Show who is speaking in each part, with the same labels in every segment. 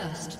Speaker 1: First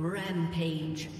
Speaker 1: Rampage.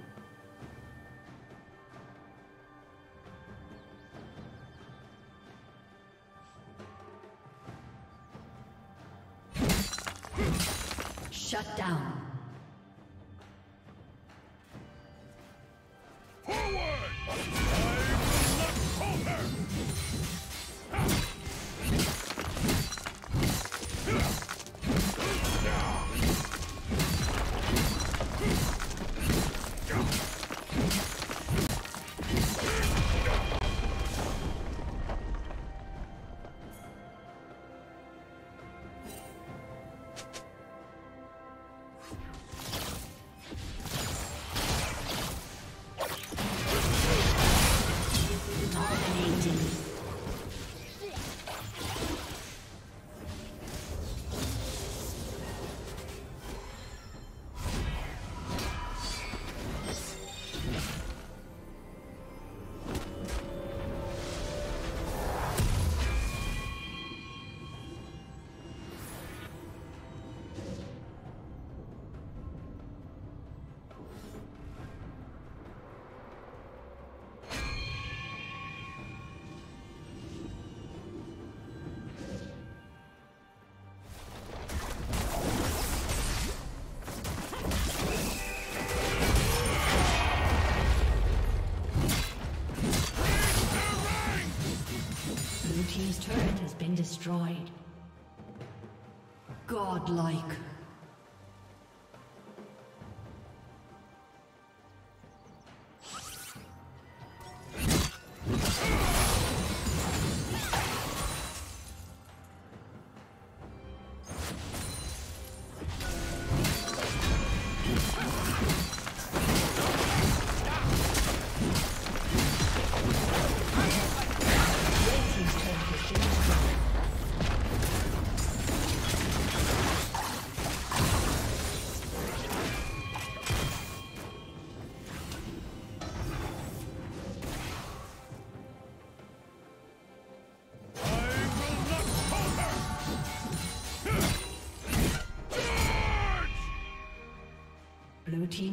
Speaker 1: Destroyed. Godlike.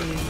Speaker 1: Killing